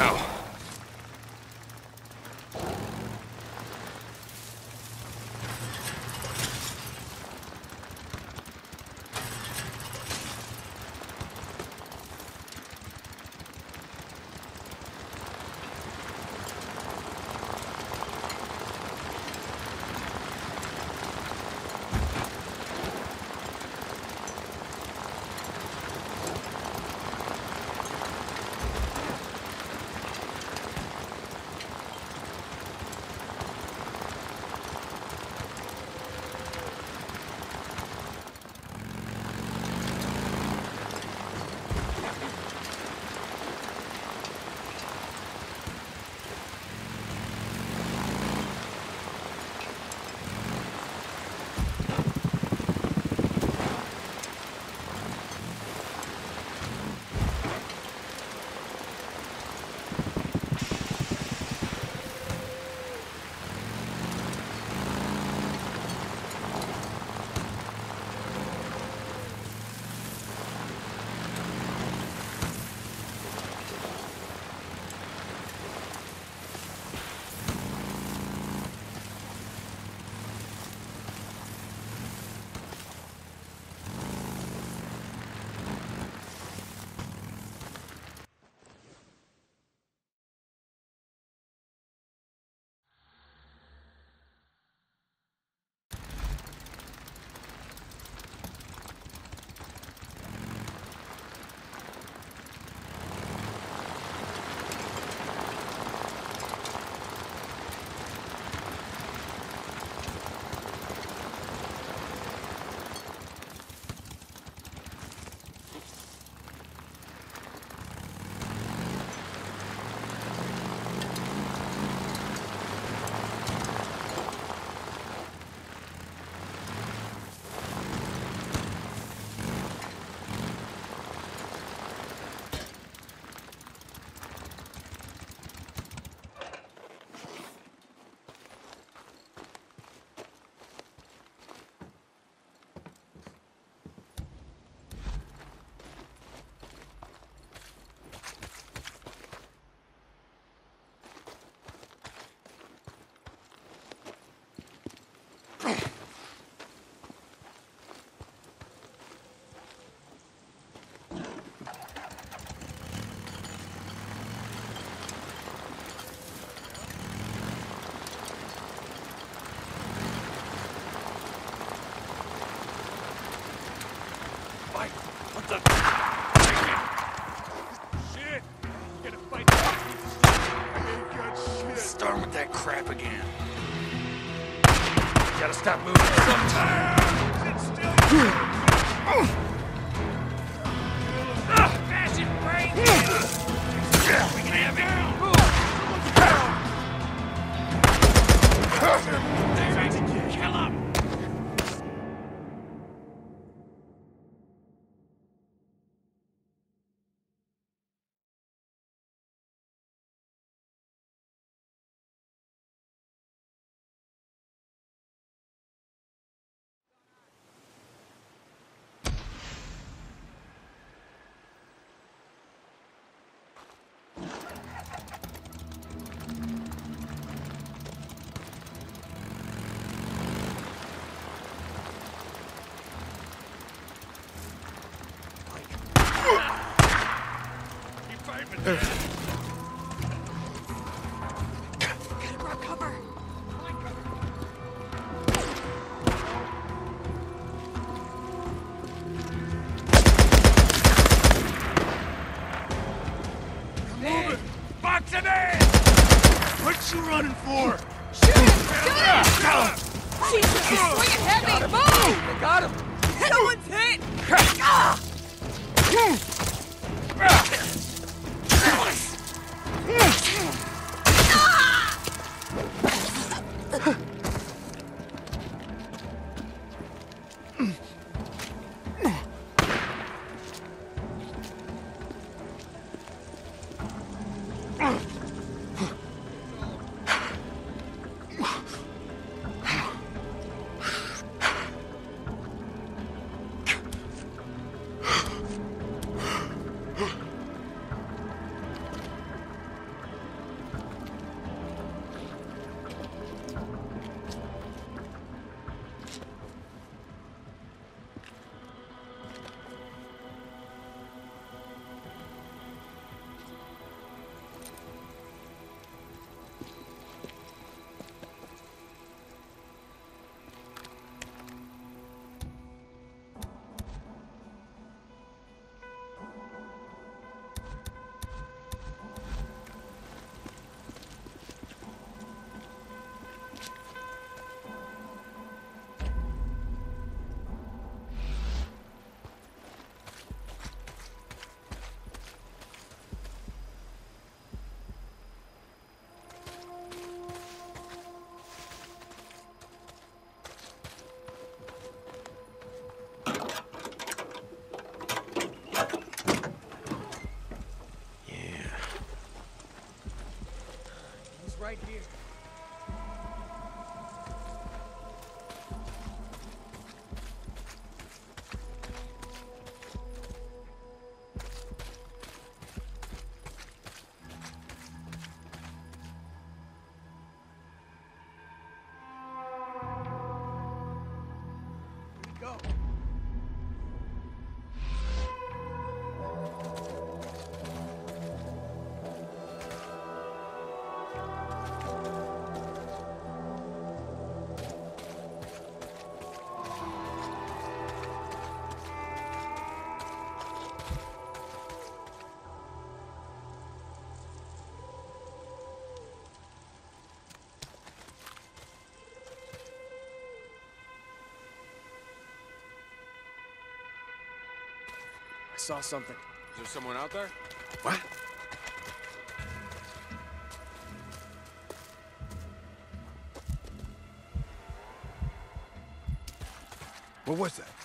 Ow. Mike, what the? Shit! You gotta fight I ain't got shit. Starting with that crap again. You gotta stop moving sometime. Sit still. Ah, Massive brain! We can have it! Keep right here. Saw something. Is there someone out there? What? What was that?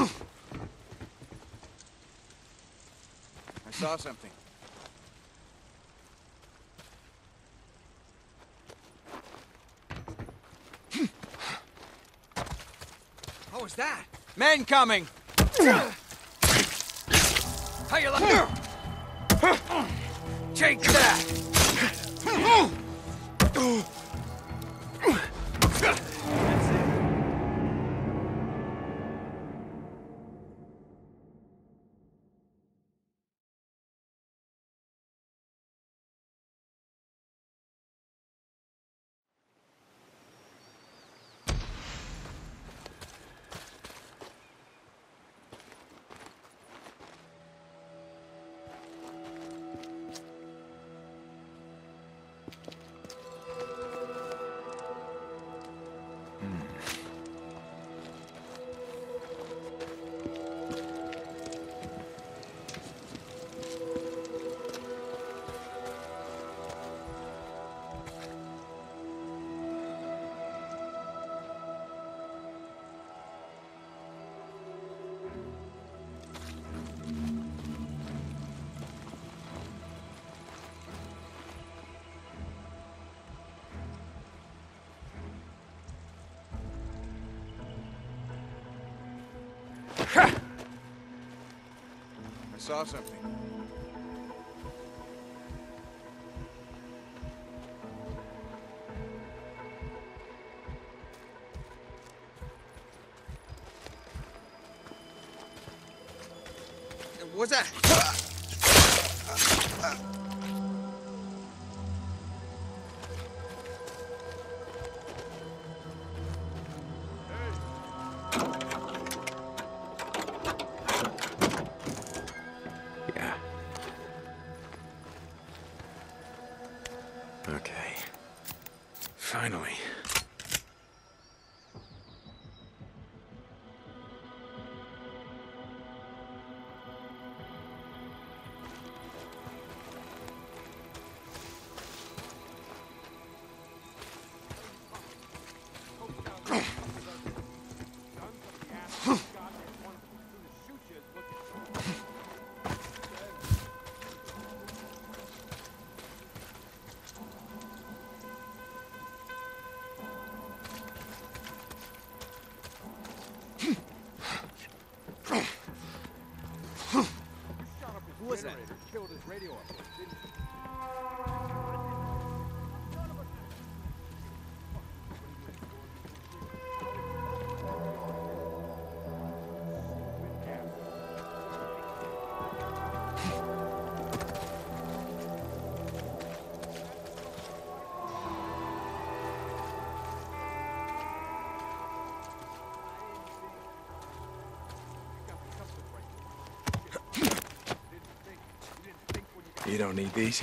I saw something. What was that? Men coming! How you like Take that! Saw something. Okay. Finally. His radio up, You don't need these.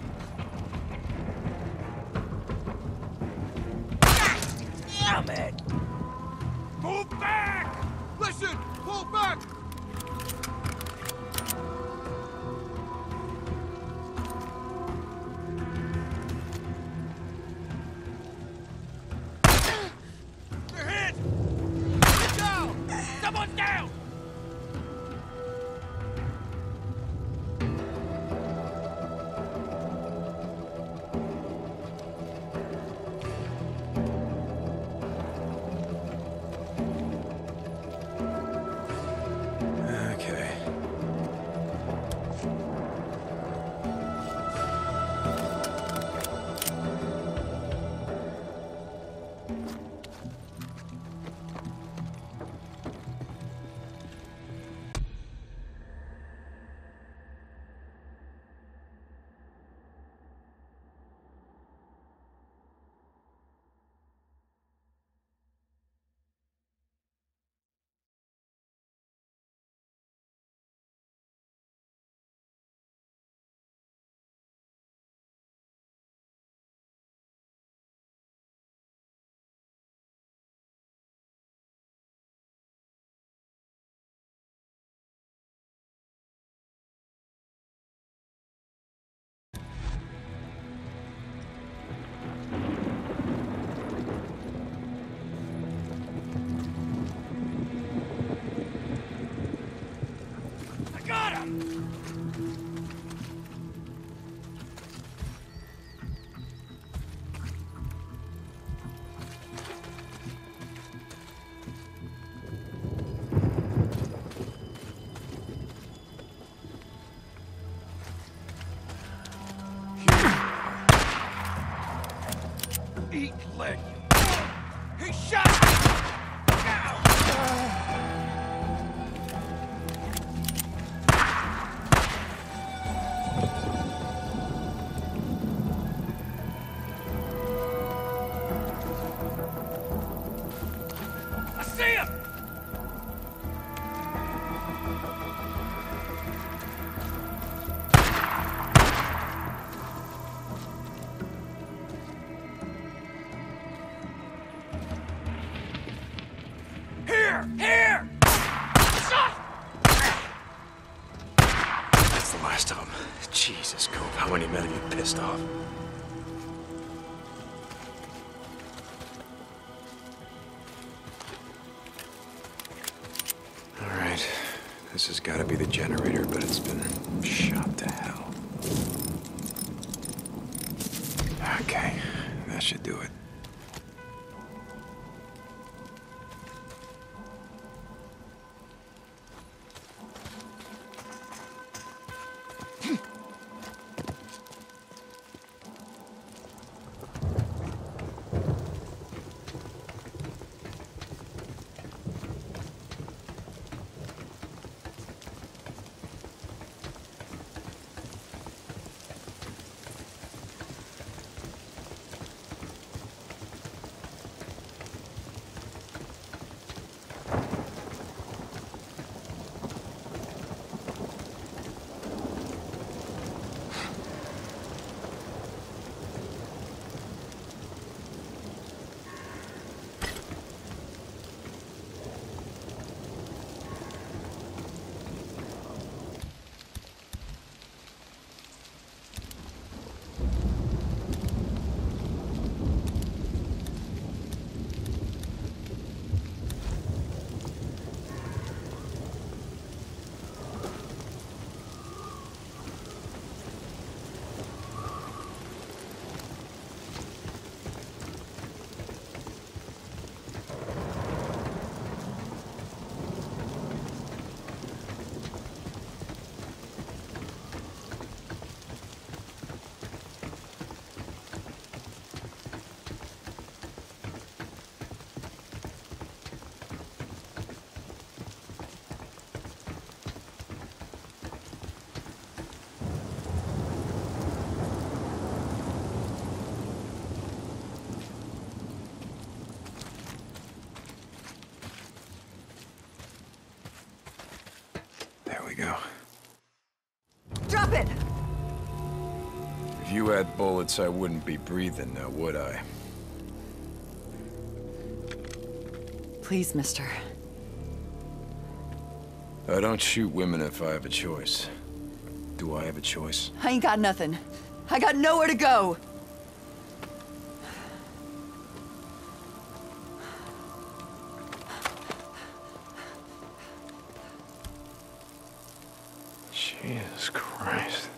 had bullets, I wouldn't be breathing now, would I? Please, mister. I don't shoot women if I have a choice. Do I have a choice? I ain't got nothing. I got nowhere to go. Jesus Christ.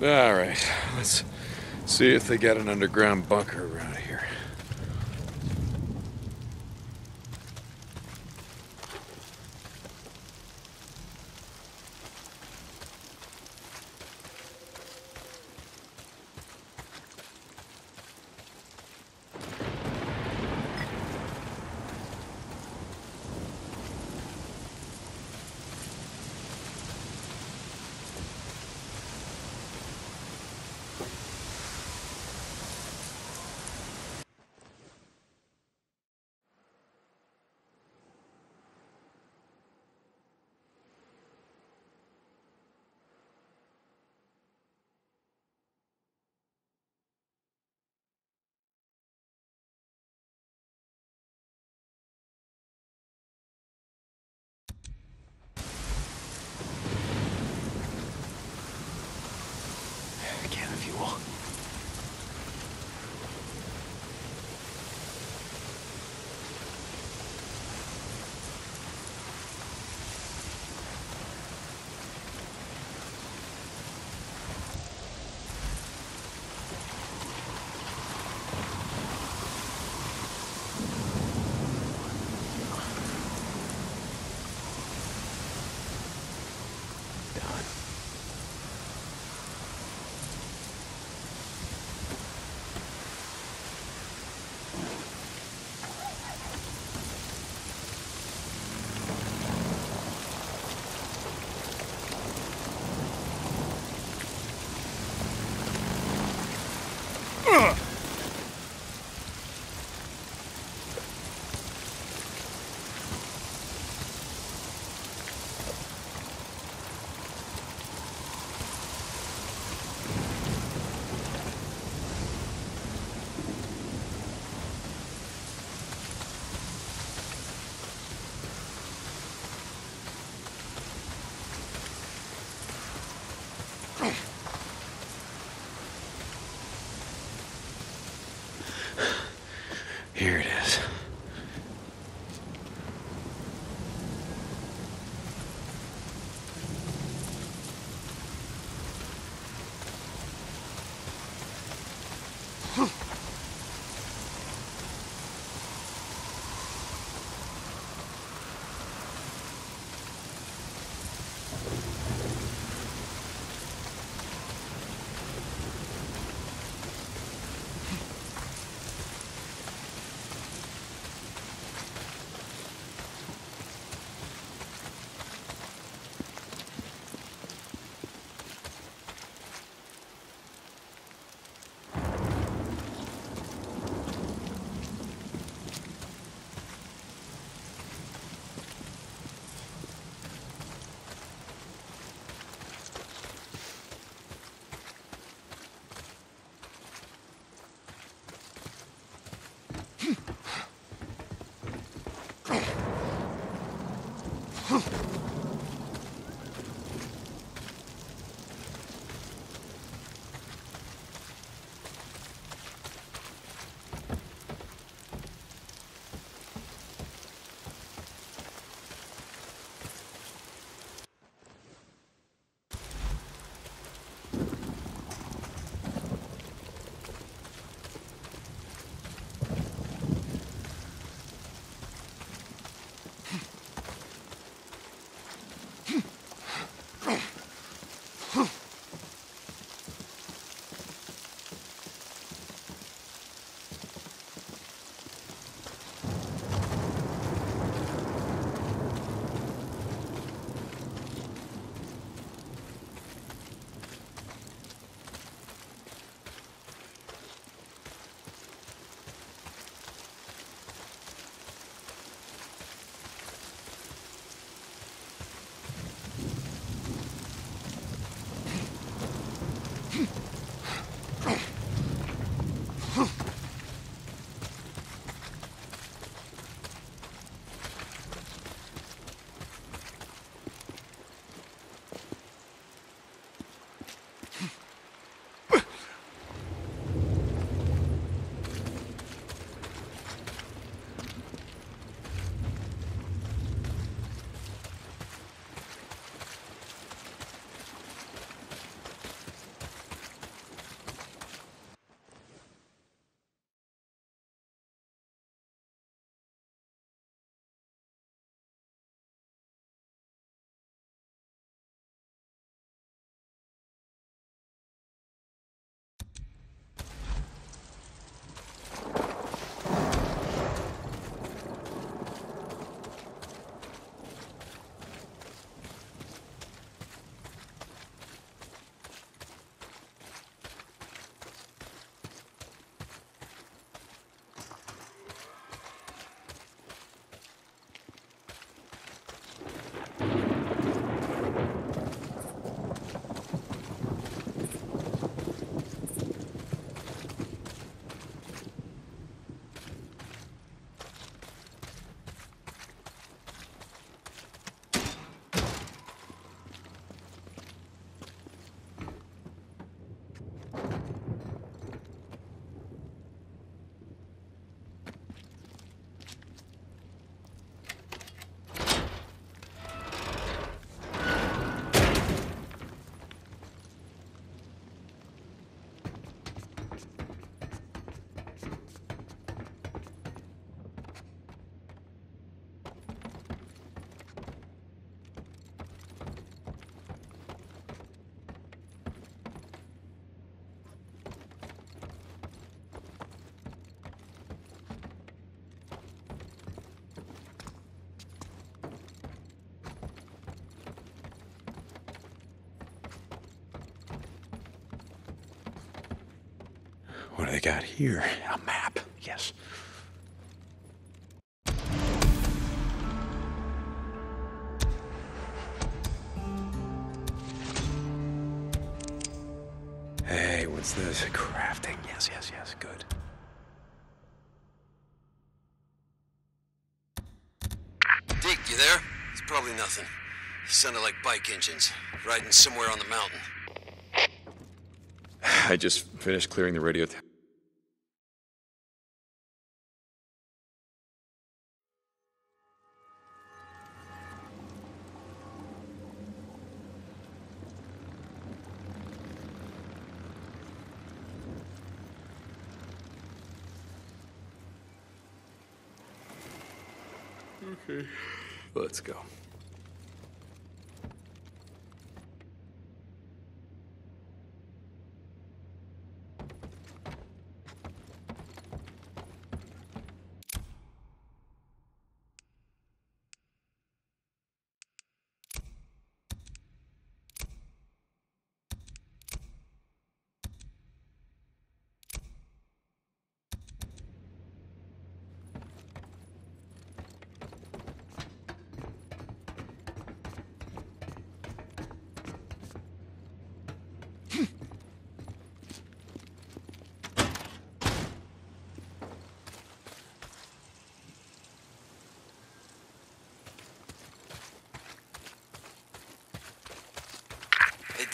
All right, let's see if they got an underground bunker around here. What do they got here? A map. Yes. Hey, what's this? Crafting. Yes, yes, yes. Good. Deke, you there? It's probably nothing. Sounded like bike engines, riding somewhere on the mountain. I just finished clearing the radio. Okay, let's go.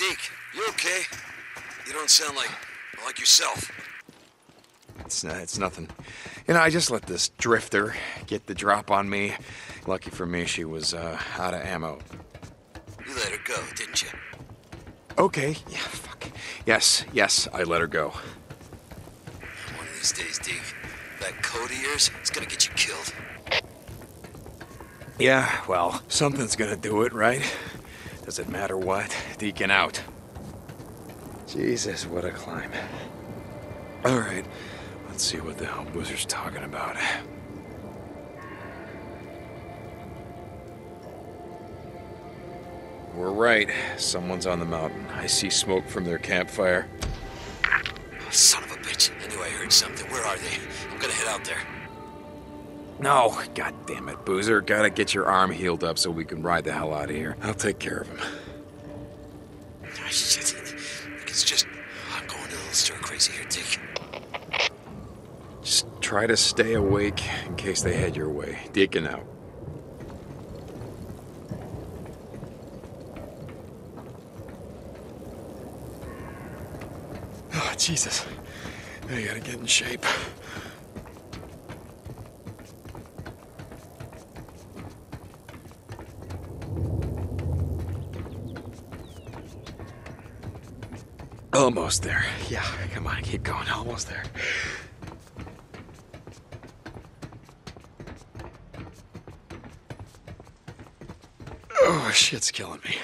Deke, you okay? You don't sound like like yourself. It's, uh, it's nothing. You know, I just let this drifter get the drop on me. Lucky for me, she was uh, out of ammo. You let her go, didn't you? Okay, yeah, fuck. Yes, yes, I let her go. One of these days, Deke, that code of yours, it's gonna get you killed. Yeah, well, something's gonna do it, right? Does it matter what? Deacon out. Jesus, what a climb. All right, let's see what the hell Boozer's talking about. We're right. Someone's on the mountain. I see smoke from their campfire. Son of a bitch. I knew I heard something. Where are they? I'm gonna head out there. No, god damn it, Boozer. Gotta get your arm healed up so we can ride the hell out of here. I'll take care of him. Ah, shit. It's just. I'm going a little stir crazy here, Deke. Just try to stay awake in case they head your way. Deacon out. Oh, Jesus. I gotta get in shape. Almost there. Yeah, come on, keep going. Almost there. Oh, shit's killing me.